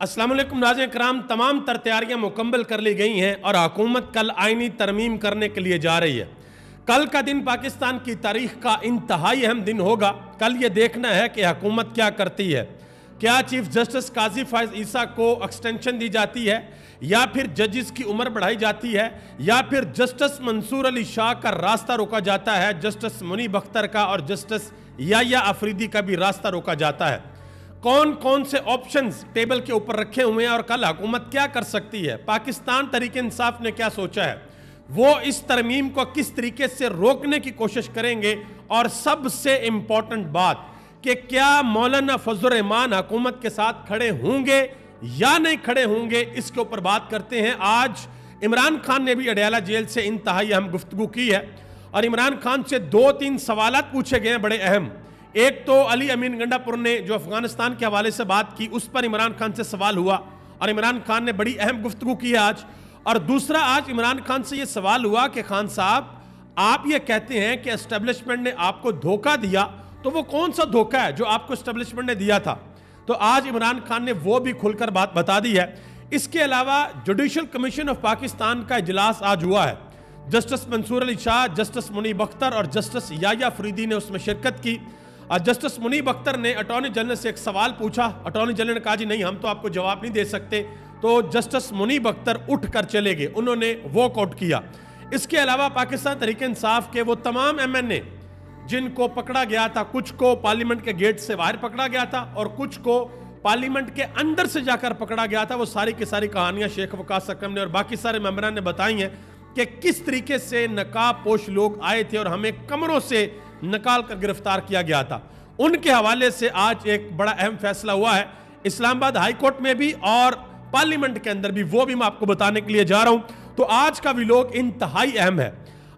असलम नाज कराम तमाम तर तैयारियाँ मुकम्मल कर ली गई हैं और हुकूमत कल आइनी तरमीम करने के लिए जा रही है। कल का दिन पाकिस्तान की तारीख का इंतहाई अहम दिन होगा। कल ये देखना है कि हुकूमत क्या करती है। क्या चीफ जस्टिस काजी फायज ईसा को एक्सटेंशन दी जाती है, या फिर जजिस की उम्र बढ़ाई जाती है, या फिर जस्टिस मंसूर अली शाह का रास्ता रोका जाता है, जस्टिस मुनी बख्तर का और जस्टिस या अफरीदी का भी रास्ता रोका जाता है। कौन कौन से ऑप्शंस टेबल के ऊपर रखे हुए हैं और कल हुकूमत क्या कर सकती है? पाकिस्तान तरीके इंसाफ ने क्या सोचा है? वो इस तरमीम को किस तरीके से रोकने की कोशिश करेंगे? और सबसे इंपॉर्टेंट बात कि क्या मौलाना फजलरहमान हुकूमत के साथ खड़े होंगे या नहीं खड़े होंगे, इसके ऊपर बात करते हैं। आज इमरान खान ने भी अडयाला जेल से इंतहाई अहम गुफ्तु की है और इमरान खान से दो तीन सवाल पूछे गए हैं, बड़े अहम। एक तो अली अमीन गंडापुर ने जो अफ़गानिस्तान के हवाले से बात की, उस पर इमरान खान से सवाल हुआ और इमरान खान ने बड़ी अहम गुफ्तु की आज। और दूसरा, आज इमरान खान से यह सवाल हुआ कि खान साहब, आप ये कहते हैं कि एस्टेब्लिशमेंट ने आपको धोखा दिया तो वो कौन सा धोखा है जो आपको एस्टेब्लिशमेंट ने दिया था? तो आज इमरान खान ने वो भी खुलकर बात बता दी है। इसके अलावा जुडिशल कमीशन ऑफ़ पाकिस्तान का इजलास आज हुआ है। जस्टिस मंसूर अली शाह, जस्टिस मुनी बख्तर और जस्टिस याया फरीदी ने उसमें शिरकत की। आज जस्टिस मुनीब अख्तर ने अटॉर्नी जनरल से एक सवाल पूछा। अटॉर्नी जनरल ने कहा, जी नहीं, हम तो आपको जवाब नहीं दे सकते। तो जस्टिस मुनीब अख्तर उठ कर चले गए। उन्होंने वॉकआउट किया। इसके अलावा पाकिस्तान तरीके इंसाफ के वो तमाम एम एन ए जिनको पकड़ा गया था, कुछ को पार्लियामेंट के गेट से बाहर पकड़ा गया था और कुछ को पार्लियामेंट के अंदर से जाकर पकड़ा गया था। वो सारी की सारी कहानियाँ शेख वकास सकम ने और बाकी सारे मेम्बरान ने बताई हैं कि किस तरीके से नकाब पोश लोग आए थे और हमें कमरों से निकाल कर गिरफ़्तार किया गया था। उनके हवाले से आज एक बड़ा अहम फैसला हुआ है। इस्लामाबाद हाईकोर्ट में भी और पार्लियामेंट के अंदर भी, वो भी मैं आपको बताने के लिए जा रहा हूँ। तो आज का विलोक इंतहाई अहम है।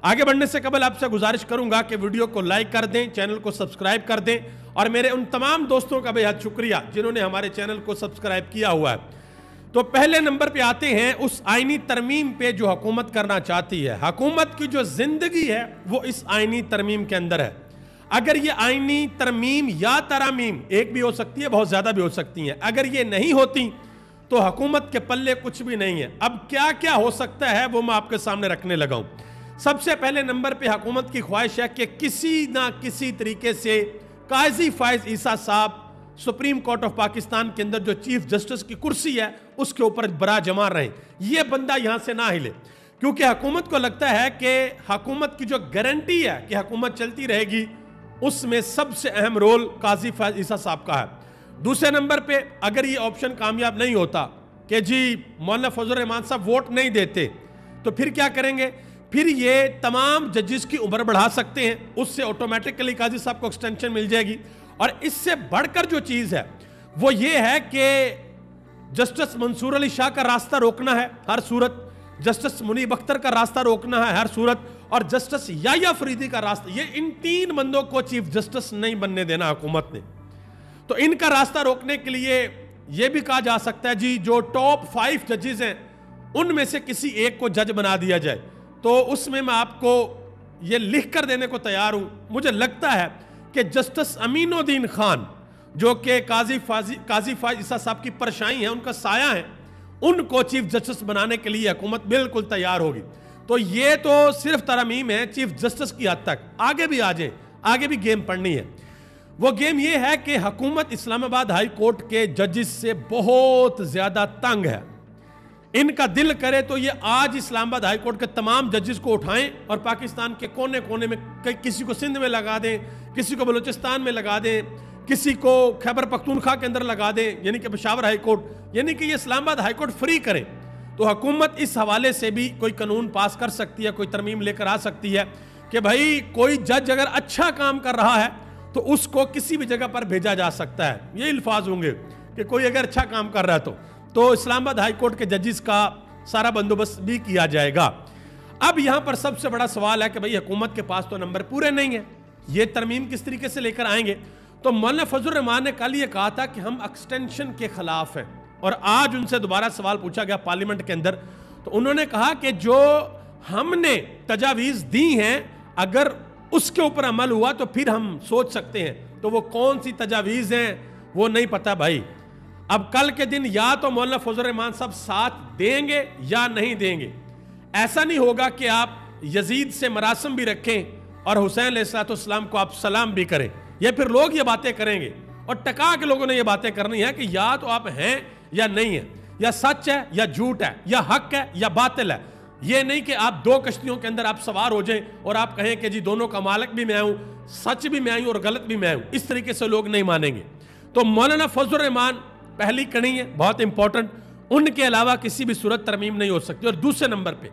आगे बढ़ने से कबल आपसे गुजारिश करूँगा कि वीडियो को लाइक कर दें, चैनल को सब्सक्राइब कर दें और मेरे उन तमाम दोस्तों का बेहद शुक्रिया, जिन्होंने हमारे चैनल को सब्सक्राइब किया हुआ है। तो पहले नंबर पे आते हैं उस आईनी तरमीम पे जो हुकूमत करना चाहती है। हुकूमत की जो ज़िंदगी है, वो इस आईनी तरमीम के अंदर है। अगर ये आईनी तरमीम या तरामीम एक भी हो सकती है, बहुत ज़्यादा भी हो सकती हैं। अगर ये नहीं होती तो हुकूमत के पल्ले कुछ भी नहीं है। अब क्या क्या हो सकता है, वो मैं आपके सामने रखने लगा हूँ। सबसे पहले नंबर पे हुकूमत की ख्वाहिश है कि किसी ना किसी तरीके से काजी फायज ईसा साहब सुप्रीम कोर्ट ऑफ़ पाकिस्तान के अंदर जो चीफ जस्टिस की कुर्सी है, उसके ऊपर बरा जमा रहे। ये बंदा यहाँ से ना हिले, क्योंकि हुकूमत को लगता है कि हकूमत की जो गारंटी है कि हकूमत चलती रहेगी उसमें सबसे अहम रोल काजी ईसा साहब का है। दूसरे नंबर पे अगर ये ऑप्शन कामयाब नहीं होता कि जी मौलाना फजल रहमान साहब वोट नहीं देते तो फिर क्या करेंगे? फिर ये तमाम जजेस की उम्र बढ़ा सकते हैं, उससे ऑटोमेटिकली काजी साहब को एक्सटेंशन मिल जाएगी। और इससे बढ़कर जो चीज़ है, वो ये है कि जस्टिस मंसूर अली शाह का रास्ता रोकना है हर सूरत, जस्टिस मुनीब अख्तर का रास्ता रोकना है हर सूरत और जस्टिस याया फरीदी का रास्ता, ये इन तीन बंदों को चीफ जस्टिस नहीं बनने देना हुकूमत ने। तो इनका रास्ता रोकने के लिए यह भी कहा जा सकता है, जी, जो टॉप फाइव जजेस हैं, उनमें से किसी एक को जज बना दिया जाए। तो उसमें मैं आपको ये लिख कर देने को तैयार हूँ। मुझे लगता है कि जस्टिस अमीनुद्दीन खान, जो कि काजी फाजी, काजी फाजिसा साहब की परछाई है, उनका साया है, उनको चीफ जस्टिस बनाने के लिए हुकूमत बिल्कुल तैयार होगी। तो ये तो सिर्फ़ तरमीम है, चीफ जस्टिस की हद तक। आगे भी आ जाए, आगे भी गेम पढ़नी है। वो गेम ये है कि हकूमत इस्लामाबाद हाई कोर्ट के जजिस से बहुत ज़्यादा तंग है। इनका दिल करे तो ये आज इस्लामाबाद हाई कोर्ट के तमाम जजिस को उठाएँ और पाकिस्तान के कोने कोने में किसी को सिंध में लगा दें, किसी को बलूचिस्तान में लगा दें, किसी को खैबर पख्तूनखा के अंदर लगा दें, यानी कि पेशावर हाई कोर्ट, यानी कि ये इस्लामाबाद हाई कोर्ट फ्री करें। तो हुकूमत इस हवाले से भी कोई कानून पास कर सकती है, कोई तरमीम लेकर आ सकती है कि भाई कोई जज अगर अच्छा काम कर रहा है तो उसको किसी भी जगह पर भेजा जा सकता है। ये अल्फाज होंगे कि कोई अगर अच्छा काम कर रहा है तो। तो इस्लामाबाद हाई कोर्ट के जजिस का सारा बंदोबस्त भी किया जाएगा। अब यहाँ पर सबसे बड़ा सवाल है कि भाई हुकूमत के पास तो नंबर पूरे नहीं है। ये तरमीम किस तरीके से लेकर आएँगे? तो मौलाना फजल रहमान ने कल ये कहा था कि हम एक्सटेंशन के खिलाफ हैं। और आज उनसे दोबारा सवाल पूछा गया पार्लियामेंट के अंदर तो उन्होंने कहा कि जो हमने तजावीज़ दी हैं, अगर उसके ऊपर अमल हुआ तो फिर हम सोच सकते हैं तो वो कौन सी तजावीज़ हैं, वो नहीं पता भाई। अब कल के दिन या तो मौलाना फजल रहमान साहब साथ देंगे या नहीं देंगे। ऐसा नहीं होगा कि आप यजीद से मरासम भी रखें और हुसैन इस्लाम को आप सलाम भी करें। या फिर लोग ये बातें करेंगे और टका के लोगों ने ये बातें करनी है कि या तो आप हैं या नहीं है, या सच है, या झूठ है, या हक है, या बातिल है। ये नहीं कि आप दो कश्तियों के अंदर आप सवार हो जाए और आप कहें कि जी दोनों का मालिक भी मैं हूँ, सच भी मैं हूँ और गलत भी मैं हूँ। इस तरीके से लोग नहीं मानेंगे। तो मौलाना फजल रहमान पहली कड़ी है, बहुत इंपॉर्टेंट उनके अलावा किसी भी सूरत तरमीम नहीं हो सकती। और दूसरे नंबर पे,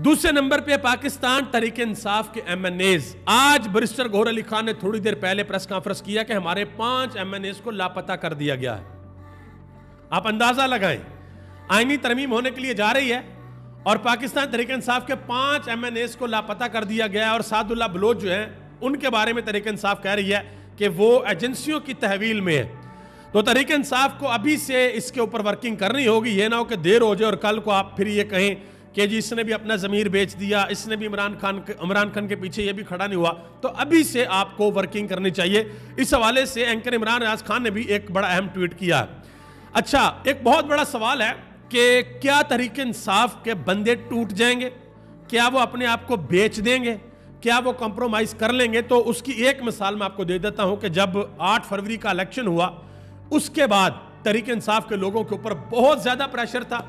दूसरे नंबर पे पाकिस्तान तरीके इंसाफ के एम एन एज आज बरिस्टर गौर अली खान ने थोड़ी देर पहले प्रेस कॉन्फ्रेंस किया कि हमारे पाँच एम एन एज को लापता कर दिया गया है। आप अंदाज़ा लगाएँ। आईनी तरमीम होने के लिए जा रही है और पाकिस्तान तरीके इंसाफ के पाँच एम एन एज को लापता कर दिया गया और सादुल्ला बलोच जो है, उनके बारे में तरीके इंसाफ कह रही है कि वो एजेंसियों की तहवील में है। तो तरीके इंसाफ को अभी से इसके ऊपर वर्किंग करनी होगी, ये ना हो कि देर हो जाए और कल को आप फिर ये कहें कि जी इसने भी अपना ज़मीर बेच दिया, इसने भी इमरान खान इमरान खान के पीछे ये भी खड़ा नहीं हुआ। तो अभी से आपको वर्किंग करनी चाहिए। इस हवाले से एंकर इमरान राज खान ने भी एक बड़ा अहम ट्वीट किया। अच्छा एक बहुत बड़ा सवाल है कि क्या तरीके इंसाफ के बंदे टूट जाएँगे? क्या वो अपने आप को बेच देंगे? क्या वो कॉम्प्रोमाइज कर लेंगे? तो उसकी एक मिसाल मैं आपको दे देता हूँ कि जब 8 फरवरी का इलेक्शन हुआ, उसके बाद तरीके इंसाफ के लोगों के ऊपर बहुत ज़्यादा प्रेशर था।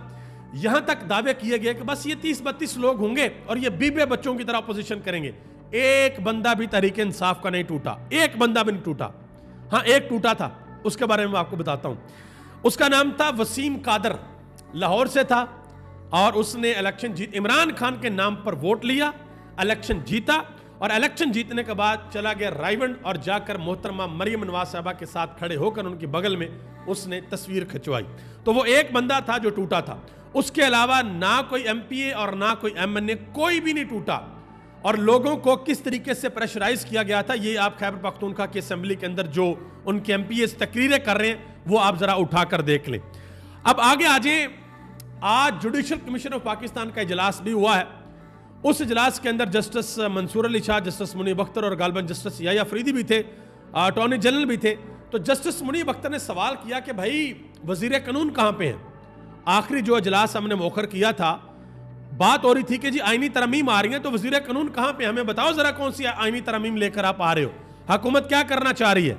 यहाँ तक दावे किए गए कि बस ये तीस बत्तीस लोग होंगे और ये बीबे बच्चों की तरह अपोजिशन करेंगे। एक बंदा भी तरीके इंसाफ का नहीं टूटा। एक बंदा भी नहीं टूटा। हाँ एक टूटा था। उसके बारे में आपको बताता हूँ। उसका नाम था वसीम कादर। लाहौर से था और उसने इलेक्शन जीत, इमरान खान के नाम पर वोट लिया इलेक्शन जीता और इलेक्शन जीतने के बाद चला गया रायवंड और जाकर मोहतरमा मरियम नवाज़ साहबा के साथ खड़े होकर उनके बगल में उसने तस्वीर खिंचवाई। तो वो एक बंदा था जो टूटा था। उसके अलावा ना कोई एमपीए और ना कोई एमएनए कोई भी नहीं टूटा। और लोगों को किस तरीके से प्रेशराइज किया गया था, ये आप खैबर पख्तूनखा की असेंबली के अंदर जो उनके एमपीए तकरीरें कर रहे हैं, वो आप जरा उठाकर देख लें। अब आगे आ जाए आज जुडिशल कमीशन ऑफ़ पाकिस्तान का इजलास भी हुआ है। उस इजलास के अंदर जस्टिस मंसूर अली शाह जस्टिस मुनी बख्तर और गालबन जस्टिस या अफरीदी भी थे अटॉर्नी जनरल भी थे। तो जस्टिस मुनी बख्तर ने सवाल किया कि भाई वज़ीर कानून कहाँ पे हैं? आखिरी जो अजलास हमने मोखर किया था बात हो रही थी कि जी आईनी तरमीम आ रही है तो वज़ीर कानून कहाँ पे हमें बताओ जरा कौन सी आईनी तरमीम लेकर आप आ रहे हो। हुकूमत क्या करना चाह रही है?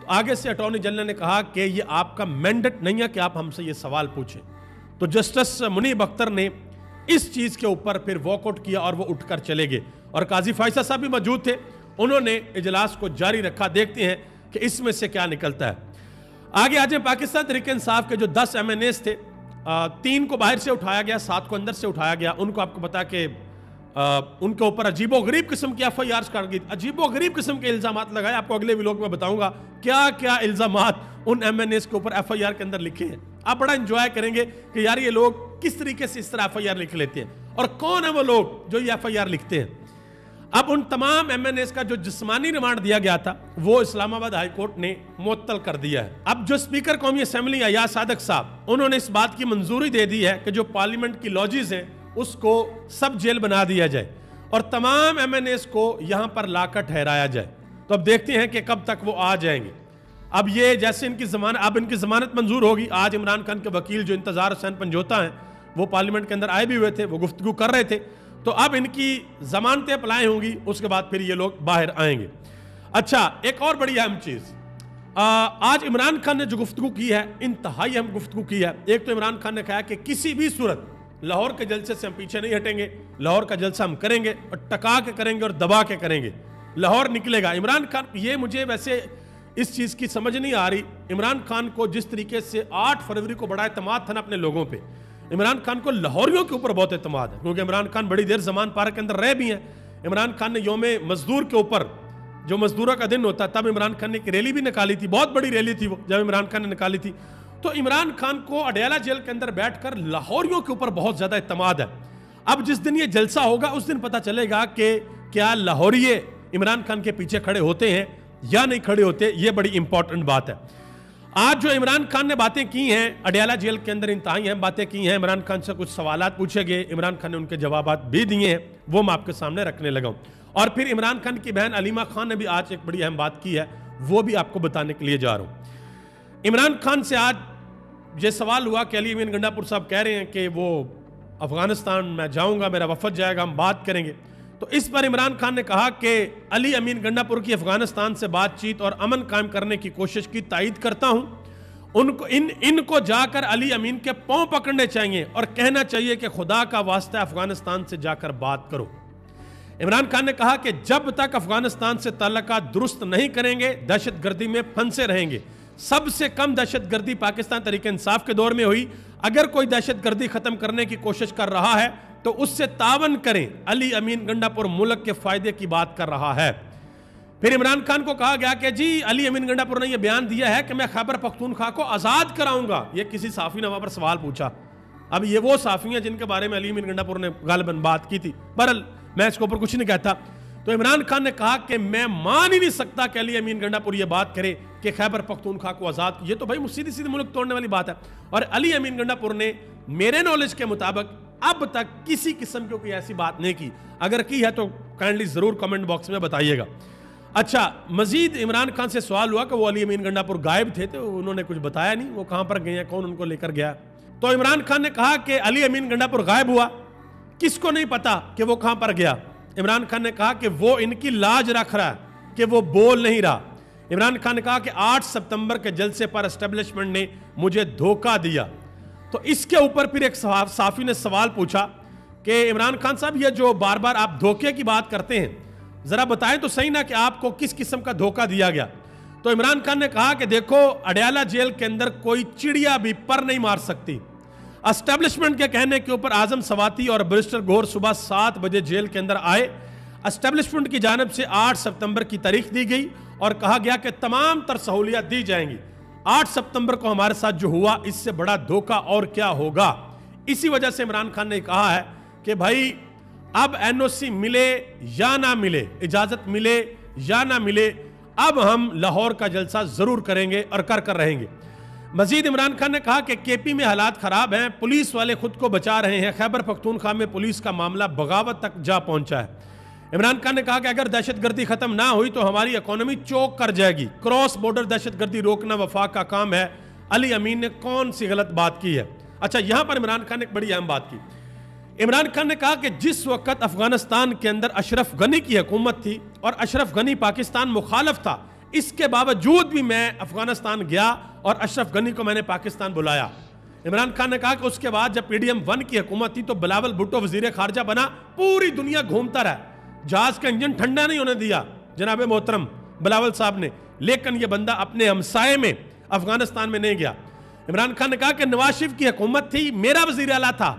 तो आगे से अटॉर्नी जनरल ने कहा कि ये आपका मैंडेट नहीं है कि आप हमसे ये सवाल पूछें। तो जस्टिस मुनी बख्तर ने इस चीज़ के ऊपर फिर वॉकआउट किया और वो उठकर चले गए। और काजी फायसा साहब भी मौजूद थे। उन्होंने इजलास को जारी रखा। देखते हैं कि इसमें से क्या निकलता है। आगे आज, पाकिस्तान तरीके इंसाफ के जो दस एम एन थे तीन को बाहर से उठाया गया, सात को अंदर से उठाया गया। उनको आपको बता के उनके ऊपर अजीबो गरीब किस्म की एफ़ आई आर कर गई अजीबो गरीब किस्म के इल्ज़ाम लगाए। आपको अगले विलोक में बताऊँगा क्या क्या इल्ज़ाम उन एम एन एस के ऊपर एफ़ आई आर के अंदर लिखे हैं। आप बड़ा इंजॉय करेंगे कि यार ये लोग किस तरीके से इस तरह एफ़ आई आर लिख लेते हैं। और कौन है वो लोग जो ये एफ़ आई आर लिखते हैं? अब उन तमाम एम एन एस का जो जिसमानी रिमांड दिया गया था, वो इस्लामाबाद हाईकोर्ट ने मुअत्तल कर दिया है। अब जो स्पीकर कौमी असम्बली अया सादक साहब, उन्होंने इस बात की मंजूरी दे दी है कि जो पार्लियामेंट की लॉजिज हैं, उसको सब जेल बना दिया जाए और तमाम एम एन एस को यहाँ पर लाकर ठहराया जाए। तो अब देखते हैं कि कब तक वो आ जाएँगे। अब ये जैसे इनकी जमानत अब इनकी जमानत मंजूर होगी। आज इमरान खान के वकील जो इंतज़ार हुसैन पंजोता हैं, वो पार्लियामेंट के अंदर आए भी हुए थे, वो गुफ्तु कर रहे थे। तो अब इनकी जमानतें अप्लाई होंगी, उसके बाद फिर ये लोग बाहर आएँगे। अच्छा एक और बड़ी अहम चीज़। आज इमरान खान ने जो गुफ्तु की है, इंतहाई अहम गुफ्तु की है। एक तो इमरान खान ने कहा कि किसी भी सूरत, लाहौर के जलसे से हम पीछे नहीं हटेंगे, लाहौर का जलसा हम करेंगे और टका के करेंगे और दबा के करेंगे। लाहौर निकलेगा। इमरान खान, ये मुझे वैसे इस चीज़ की समझ नहीं आ रही। इमरान खान को जिस तरीके से 8 फरवरी को बड़ा अतमाद था ना अपने लोगों पे इमरान खान को लाहौरियों के ऊपर बहुत अतमाद है, क्योंकि इमरान खान बड़ी देर जमान पार्क के अंदर रह भी हैं। इमरान खान ने योम मजदूर के ऊपर, जो मजदूरों का दिन होता तब इमरान खान ने एक रैली भी निकाली थी, बहुत बड़ी रैली थी वो, जब इमरान खान ने निकाली थी। तो इमरान खान को अडयाला जेल के अंदर बैठकर लाहौरियों के ऊपर बहुत ज़्यादा अतमाद है। अब जिस दिन ये जलसा होगा, उस दिन पता चलेगा कि क्या लाहौरिये इमरान खान के पीछे खड़े होते हैं या नहीं खड़े होते, ये बड़ी इंपॉर्टेंट बात है। आज जो इमरान खान ने बातें की हैं, अडयाला जेल के अंदर इंतहाई अहम बातें की हैं, इमरान खान से कुछ सवाल पूछे गए, इमरान खान ने उनके जवाब भी दिए हैं, वो मैं आपके सामने रखने लगा हूँ। और फिर इमरान खान की बहन अलीमा खान ने भी आज एक बड़ी अहम बात की है, वो भी आपको बताने के लिए जा रहा हूँ। इमरान खान से आज ये सवाल हुआ कि अली अमीन गंडापुर साहब कह रहे हैं कि वो अफ़गानिस्तान में जाऊँगा, मेरा वफद जाएगा, हम बात करेंगे। तो इस पर इमरान खान ने कहा कि अली अमीन गंडापुर की अफ़गानिस्तान से बातचीत और अमन कायम करने की कोशिश की, तायद करता हूँ। उनको, इन, इनको जाकर अली अमीन के पाँव पकड़ने चाहिए और कहना चाहिए कि खुदा का वास्ता अफ़गानिस्तान से जाकर बात करो। इमरान खान ने कहा कि जब तक अफ़गानिस्तान से तल्लका दुरुस्त नहीं करेंगे दहशत गर्दी में फंसे रहेंगे। सबसे कम दहशत गर्दी पाकिस्तान तरीके इंसाफ के दौर में हुई। अगर कोई दहशत गर्दी खत्म करने की कोशिश कर रहा है तो उससे तावन करें। अली अमीन गंडापुर मुल्क के फ़ायदे की बात कर रहा है। फिर इमरान खान को कहा गया कि जी, अली अमीन गंडापुर ने यह बयान दिया है कि मैं खैबर पख्तूनख्वा को आज़ाद कराऊँगा। यह किसी साफी ने पर सवाल पूछा। अब ये वो साफी हैं जिनके बारे में अली अमीन गंडापुर ने गालिबन बात की थी। बरल मैं इसके ऊपर कुछ नहीं कहता। तो इमरान खान ने कहा कि मैं मान ही नहीं सकता कि अली अमीन गंडापुर ये बात करे कि खैबर पख्तूनख्वा को आज़ाद ये तो भाई सीधी सीधी मुल्क तोड़ने वाली बात है। और अली अमीन गंडापुर ने मेरे नॉलेज के मुताबिक अब तक किसी किस्म की कोई ऐसी बात नहीं की। अगर की है तो काइंडली ज़रूर कमेंट बॉक्स में बताइएगा। अच्छा मजीद इमरान खान से सवाल हुआ कि वो अली अमीन गंडापुर गायब थे तो उन्होंने कुछ बताया नहीं, वो कहाँ पर गए हैं, कौन उनको लेकर गया। तो इमरान खान ने कहा कि अली अमीन गंडापुर गायब हुआ। किसको नहीं पता कि वो कहाँ पर गया? इमरान खान ने कहा कि वो इनकी लाज रख रहा है, कि वो बोल नहीं रहा। इमरान खान ने कहा कि 8 सितंबर के जलसे पर एस्टेब्लिशमेंट ने मुझे धोखा दिया। तो इसके ऊपर फिर एक साफी ने सवाल पूछा कि इमरान खान साहब, ये जो बार बार आप धोखे की बात करते हैं, जरा बताएँ तो सही ना कि आपको किस किस्म का धोखा दिया गया। तो इमरान खान ने कहा कि देखो, अडयाला जेल के अंदर कोई चिड़िया भी पर नहीं मार सकती। एस्टेब्लिशमेंट के कहने के ऊपर आज़म सवाती और बरिस्टर गौर सुबह सात बजे जेल के अंदर आए। एस्टेब्लिशमेंट की जानब से 8 सितंबर की तारीख दी गई और कहा गया कि तमाम तर सहूलियात दी जाएँगी। 8 सितंबर को हमारे साथ जो हुआ, इससे बड़ा धोखा और क्या होगा? इसी वजह से इमरान खान ने कहा है कि भाई, अब एनओसी मिले या ना मिले, इजाज़त मिले या ना मिले, अब हम लाहौर का जलसा ज़रूर करेंगे और कर कर रहेंगे। मजीद इमरान खान ने कहा कि केपी में हालात खराब हैं, पुलिस वाले खुद को बचा रहे हैं। खैबर पख्तूनख्वा में पुलिस का मामला बगावत तक जा पहुँचा है। इमरान खान ने कहा कि अगर दहशत गर्दी खत्म ना हुई तो हमारी इकोनॉमी चौक कर जाएगी। क्रॉस बॉर्डर दहशत गर्दी रोकना वफाक का काम है। अली अमीन ने कौन सी गलत बात की है? अच्छा यहाँ पर इमरान खान ने एक बड़ी अहम बात की। इमरान खान ने कहा कि जिस वक्त अफ़गानिस्तान के अंदर अशरफ गनी की हुकूमत थी और अशरफ गनी पाकिस्तान मुखालफ था, इसके बावजूद भी मैं अफ़गानिस्तान गया और अशरफ गनी को मैंने पाकिस्तान बुलाया। इमरान खान ने कहा कि उसके बाद जब पीडीएम वन की हुकूमत थी तो बिलावल भुट्टो वज़ीर खारजा बना, पूरी दुनिया घूमता रहा। जहाज़ का इंजन ठंडा नहीं होने दिया, जनाब मोहतरम, बिलावल साहब ने। लेकिन यह बंदा अपने हमसाए में अफ़गानिस्तान में नहीं गया। इमरान खान ने कहा कि नवाज़ शरीफ की हुकूमत थी, मेरा वज़ीर अला था।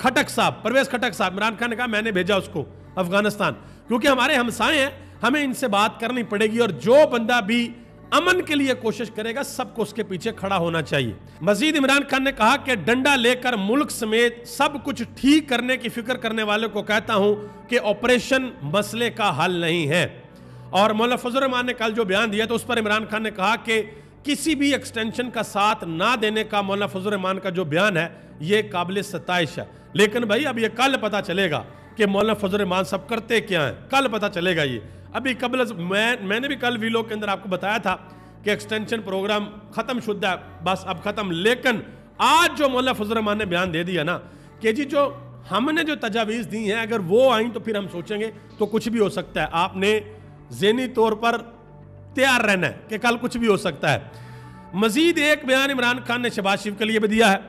खटक साहब, परवेज खटक साहब, इमरान खान ने कहा, मैंने भेजा उसको अफ़गानिस्तान। क्योंकि हमारे हमसाए हैं, हमें इनसे बात करनी पड़ेगी और जो बंदा भी अमन के लिए कोशिश करेगा, सबको उसके पीछे खड़ा होना चाहिए। मजीद इमरान खान ने कहा कि डंडा लेकर मुल्क समेत सब कुछ ठीक करने की फ़िक्र करने वाले को कहता हूँ कि ऑपरेशन मसले का हल नहीं है। और मौला फजलरहमान ने कल जो बयान दिया तो उस पर इमरान खान ने कहा कि किसी भी एक्सटेंशन का साथ ना देने का मौलाना फजलरहमान का जो बयान है, ये काबिल सताइश है। लेकिन भाई, अब ये कल पता चलेगा कि मौलाना फजलरहमान सब करते क्या हैं। कल पता चलेगा ये। अभी कबल मैं, मैंने भी कल वीलो के अंदर आपको बताया था कि एक्सटेंशन प्रोग्राम खत्म शुद्ध बस अब खत्म। लेकिन आज जो मौला फजलरहमान ने बयान दे दिया ना, कि जी जो हमने जो तजावीज़ दी हैं, अगर वो आई तो फिर हम सोचेंगे तो कुछ भी हो सकता है। आपने जहनी तौर पर तैयार रहना है कि कल कुछ भी हो सकता है। मजीद एक बयान इमरान खान ने शबाज शरीफ के लिए भी दिया है।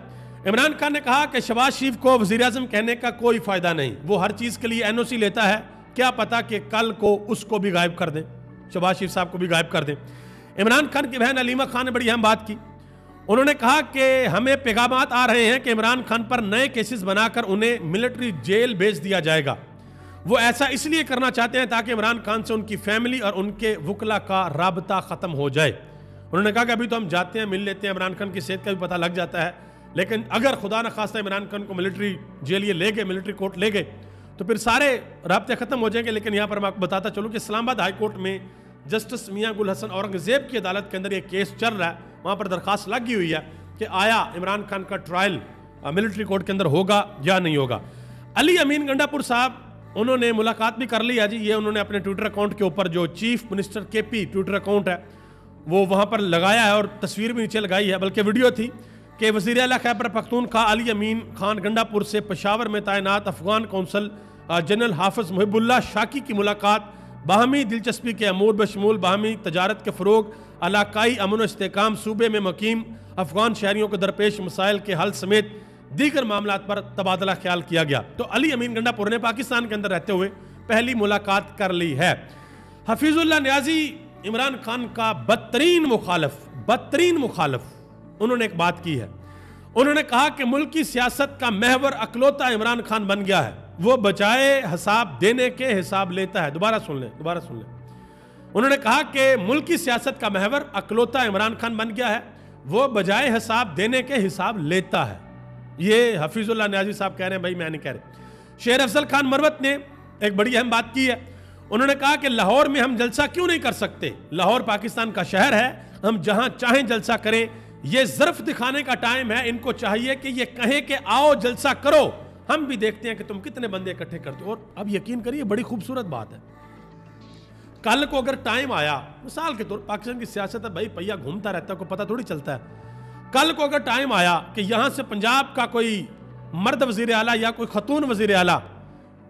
इमरान खान ने कहा कि शबाज शरीफ को वजी अजम कहने का कोई फ़ायदा नहीं, वो हर चीज़ के लिए एन लेता है। क्या पता कि कल को उसको भी गायब कर दें, शबाज शरीफ साहब को भी गायब कर दें। इमरान खान की बहन अलीमा खान ने बड़ी अहम बात की। उन्होंने कहा कि हमें पैगाम आ रहे हैं कि इमरान खान पर नए केसेस बनाकर उन्हें मिलिट्री जेल भेज दिया जाएगा। वो ऐसा इसलिए करना चाहते हैं ताकि इमरान खान से उनकी फैमिली और उनके वकला का रबता ख़त्म हो जाए। उन्होंने कहा कि अभी तो हम जाते हैं, मिल लेते हैं, इमरान खान की सेहत का भी पता लग जाता है। लेकिन अगर खुदा न खास्ता इमरान खान को मिलिट्री जेल ये ले गए, मिलिट्री कोर्ट ले गए तो फिर सारे रबते ख़त्म हो जाएँगे, लेकिन यहाँ पर मैं आपको बताता चलूँ कि इस्लामाबाद हाई कोर्ट में जस्टिस मियाँ गुल हसन औरंगज़ेब की अदालत के अंदर ये केस चल रहा है। वहाँ पर दरख्वास्त लगी हुई है कि आया इमरान खान का ट्रायल मिलिट्री कोर्ट के अंदर होगा या नहीं होगा। अली अमीन गंडापुर साहब, उन्होंने मुलाकात भी कर ली है जी। ये उन्होंने अपने ट्विटर अकाउंट के ऊपर जो chief minister K P Twitter account है, वो वहाँ पर लगाया है और तस्वीर भी नीचे लगाई है। बल्कि वीडियो थी कि वज़ीर अला खैबर पख्तूनखा अली अमीन खान गंडापुर से पशावर में तैनात अफगान कौंसल जनरल हाफज मुहिबुल्ला शाकी की मुलाकात, बाहमी दिलचस्पी के अमूर बशमूल बाहमी तजारत के फ़रोग इलाकई अमन इसकाम सूबे में मकीम, अफगान शहरीों को दरपेश मसाइल के हल समेत दीगर मामला पर तबादला ख्याल किया गया। तो अली अमीन गंडापुर ने पाकिस्तान के अंदर रहते हुए पहली मुलाकात कर ली है। हफीजुल्ला न्याजी इमरान खान का बदतरीन मुखालफ बदतरीन मुखालफ, उन्होंने एक बात की है। उन्होंने कहा कि मुल्क की सियासत का महवर अकलौता इमरान खान बन गया है। वो बचाए, हिसाब देने के हिसाब लेता है। दोबारा सुन लें, दोबारा सुन लें। उन्होंने कहा कि मुल्क की सियासत का महवर अकलौता इमरान खान बन गया है। वो बजाय हिसाब देने के हिसाब लेता है। ये हफीजुल्ला न्याजी साहब कह रहे हैं, भाई मैं नहीं कह रहे। शेर अफजल खान मरवत ने एक बड़ी अहम बात की है। उन्होंने कहा कि लाहौर में हम जलसा क्यों नहीं कर सकते? लाहौर पाकिस्तान का शहर है, हम जहाँ चाहें जलसा करें। यह जर्फ दिखाने का टाइम है, इनको चाहिए कि ये कहें कि आओ जलसा करो। हम भी देखते हैं कि तुम कितने बंदे इकट्ठे करते हो। और अब यकीन करिए, बड़ी खूबसूरत बात है। कल को अगर टाइम आया, मिसाल के तौर पाकिस्तान की सियासत है, भाई पहिया घूमता रहता है को पता थोड़ी चलता है। कल को अगर टाइम आया कि यहाँ से पंजाब का कोई मर्द वज़ीर आला या कोई खतून वज़ीर आला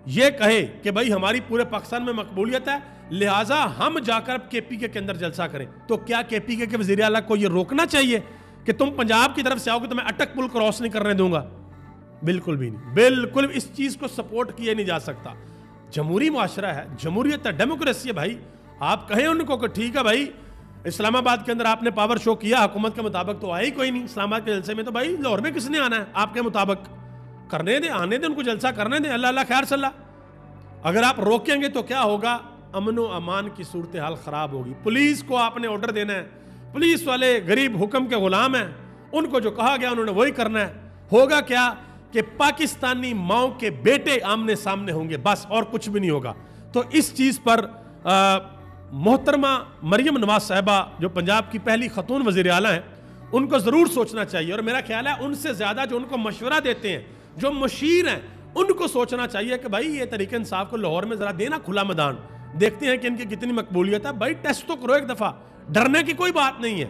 ये कहे कि भाई हमारी पूरे पाकिस्तान में मकबूलियत है, लिहाजा हम जाकर के पी के अंदर जलसा करें। तो क्या के पी के वज़ीर अला को यह रोकना चाहिए कि तुम पंजाब की तरफ़ से आओगे तो मैं अटक पुल क्रॉस नहीं करने दूँगा? बिल्कुल भी नहीं। बिल्कुल इस चीज़ को सपोर्ट किया नहीं जा सकता। जमहूरी माशरा है, जमहूरियत है, डेमोक्रेसी है भाई। आप कहें उनको कि ठीक है भाई, इस्लामाबाद के अंदर आपने पावर शो किया, हुकूमत के मुताबिक तो आया ही कोई नहीं। इस्लामाबाद के जलसे में तो भाई, लाहौर में किसने आना है? आपके मुताबिक। करने दें, आने दें, उनको जलसा करने दें। अल्लाह अल्लाह, खैर सल्लाह अगर आप रोकेंगे तो क्या होगा? अमन व अमान की सूरत हाल ख़राब होगी। पुलिस को आपने ऑर्डर देना है। पुलिस वाले गरीब हुक्म के गुलाम हैं। उनको जो कहा गया, उन्होंने वही करना है। होगा क्या? कि पाकिस्तानी माओ के बेटे आमने सामने होंगे, बस और कुछ भी नहीं होगा। तो इस चीज़ पर मोहतरमा मरियम नवाज़ साहबा, जो पंजाब की पहली खतून वज़ीर अला हैं, उनको ज़रूर सोचना चाहिए। और मेरा ख्याल है उनसे ज़्यादा जो उनको मशवरा देते हैं, जो मशीर हैं, उनको सोचना चाहिए कि भाई ये तरीके इंसाफ को लाहौर में ज़रा देना खुला मैदान। देखते हैं कि इनकी कितनी मकबूलियत है। भाई टेस्ट तो करो एक दफ़ा, डरने की कोई बात नहीं है।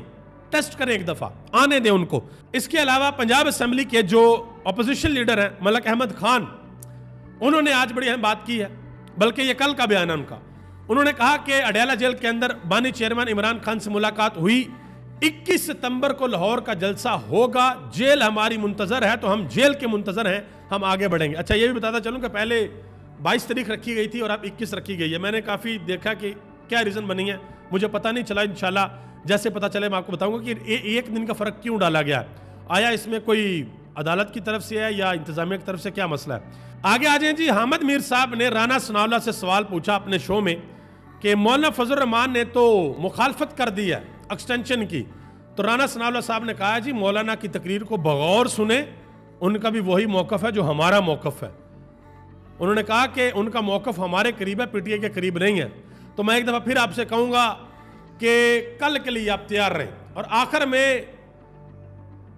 टेस्ट करें एक दफ़ा, आने दें उनको। इसके अलावा पंजाब असम्बली के जो अपोजिशन लीडर हैं, मलक अहमद खान, उन्होंने आज बड़ी अहम बात की है, बल्कि ये कल का बयान है उनका। उन्होंने कहा कि अडयाला जेल के अंदर बानी चेयरमैन इमरान खान से मुलाकात हुई। 21 सितंबर को लाहौर का जलसा होगा, जेल हमारी मुंतजर है तो हम जेल के मुंतजर हैं, हम आगे बढ़ेंगे। अच्छा ये भी बताता चलूँ कि पहले 22 तारीख रखी गई थी और अब 21 रखी गई है। मैंने काफ़ी देखा कि क्या रीज़न बनी है, मुझे पता नहीं चला, इंशाल्लाह जैसे पता चले मैं आपको बताऊँगा कि ए, एक दिन का फ़र्क क्यों डाला गया? आया इसमें कोई अदालत की तरफ़ से है या इंतजामिया की तरफ़ से क्या मसला है? आगे आ जाए जी हामद मीर साहब ने राना सनावला से सवाल पूछा अपने शो में कि मौलाना फजल रहमान ने तो मुखालफत कर दी है एक्सटेंशन की। तो राना सनावला साहब ने कहा जी मौलाना की तकरीर को बगौर सुने उनका भी वही मौक़ है जो हमारा मौक़ है। उन्होंने कहा कि उनका मौक़ हमारे करीब है पीटीए के करीब नहीं है। तो मैं एक दफ़ा फिर आपसे कहूँगा कि कल के लिए आप तैयार रहें। और आखिर में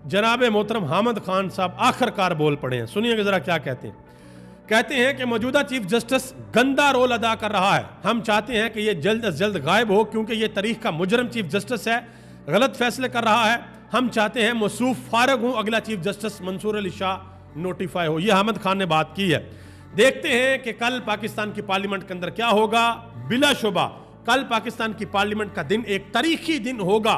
जनाब मोहतरम हामद खान साहब आखिरकार बोल पड़े हैं। सुनिएगा ज़रा क्या कहते हैं। कहते हैं कि मौजूदा चीफ जस्टिस गंदा रोल अदा कर रहा है। हम चाहते हैं कि यह जल्द अज जल्द गायब हो, क्योंकि यह तारीख का मुजरम चीफ जस्टिस है, गलत फैसले कर रहा है। हम चाहते हैं मसूफ फारग हूँ, अगला chief justice Mansoor Ali Shah notify हो। यह अहमद खान ने बात की है। देखते हैं कि कल पाकिस्तान की पार्लियामेंट के अंदर क्या होगा। बिलाशुबा कल पाकिस्तान की पार्लियामेंट का दिन एक तारीखी दिन होगा।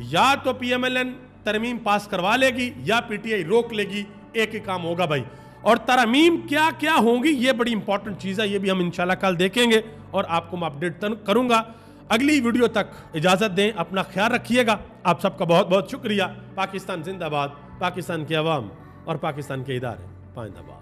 या तो पीएमएलएन तरमीम पास करवा लेगी या पीटीआई रोक लेगी, एक ही काम होगा भाई। और तरमीम क्या क्या होंगी, ये बड़ी इंपॉर्टेंट चीज़ है, ये भी हम इंशाल्लाह कल देखेंगे और आपको मैं अपडेट करूँगा। अगली वीडियो तक इजाज़त दें, अपना ख्याल रखिएगा। आप सबका बहुत बहुत शुक्रिया। पाकिस्तान जिंदाबाद, पाकिस्तान के अवाम और पाकिस्तान के इदारे, पाइंदाबाद।